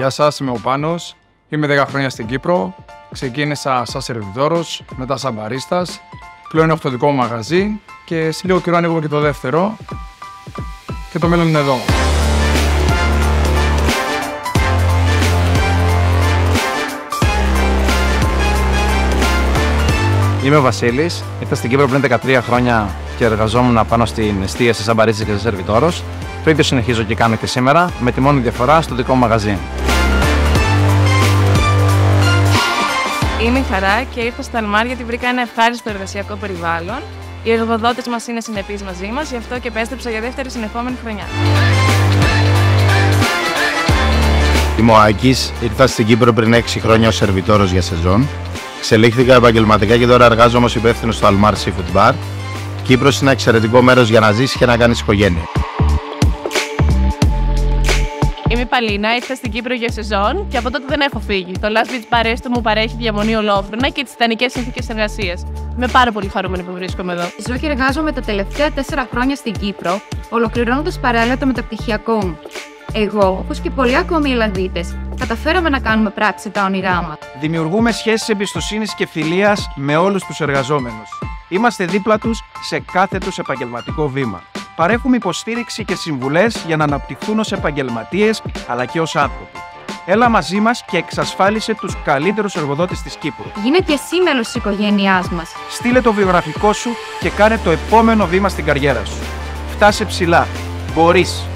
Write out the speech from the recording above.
Γεια σας, είμαι ο Πάνος. Είμαι 10 χρόνια στην Κύπρο. Ξεκίνησα σαν σερβιτόρος, μετά σαν μπαρίστας. Πλέον έχω το δικό μου μαγαζί και σε λίγο καιρό ανοίγω και το δεύτερο. Και το μέλλον είναι εδώ. Είμαι ο Βασίλης. Ήρθα στην Κύπρο πριν 13 χρόνια και εργαζόμουν πάνω στην εστίαση σαν μπαρίστης και σαν σερβιτόρος. Το ίδιο συνεχίζω και κάνω και σήμερα, με τη μόνη διαφορά στο δικό μου μαγαζί. Είμαι η Χαρά και ήρθα στο Αλμάρ γιατί βρήκα ένα ευχάριστο εργασιακό περιβάλλον. Οι εργοδότες μας είναι συνεπείς μαζί μας, γι' αυτό και επέστρεψα για δεύτερη συνεχόμενη χρονιά. Είμαι ο Άκης, ήρθα στην Κύπρο πριν 6 χρόνια ως σερβιτόρος για σεζόν. Ξελίχθηκα επαγγελματικά και τώρα εργάζομαι ως υπεύθυνος στο Almar Seafood Bar. Κύπρος είναι ένα εξαιρετικό μέρος για να ζήσει και να κάνεις οικογένεια. Είμαι η Παλίνα, ήρθα στην Κύπρο για σεζόν και από τότε δεν έχω φύγει. Το Last Beach Barresto μου παρέχει διαμονή ολόφρονα και τις ιδανικές συνθήκες εργασίας. Είμαι πάρα πολύ χαρούμενη που βρίσκομαι εδώ. Ζω και εργάζομαι τα τελευταία τέσσερα χρόνια στην Κύπρο, ολοκληρώνοντας παράλληλα το μεταπτυχιακό μου. Εγώ, όπως και πολλοί ακόμη Ελλαδίτε, καταφέραμε να κάνουμε πράξη τα όνειρά μας. Δημιουργούμε σχέσεις εμπιστοσύνης και φιλίας με όλους τους εργαζόμενους. Είμαστε δίπλα τους σε κάθε τους επαγγελματικό βήμα. Παρέχουμε υποστήριξη και συμβουλές για να αναπτυχθούν ως επαγγελματίες αλλά και ως άνθρωποι. Έλα μαζί μας και εξασφάλισε τους καλύτερους εργοδότες της Κύπρου. Γίνε και εσύ μέλο της οικογένειάς μας. Στείλε το βιογραφικό σου και κάνε το επόμενο βήμα στην καριέρα σου. Φτάσε ψηλά. Μπορείς.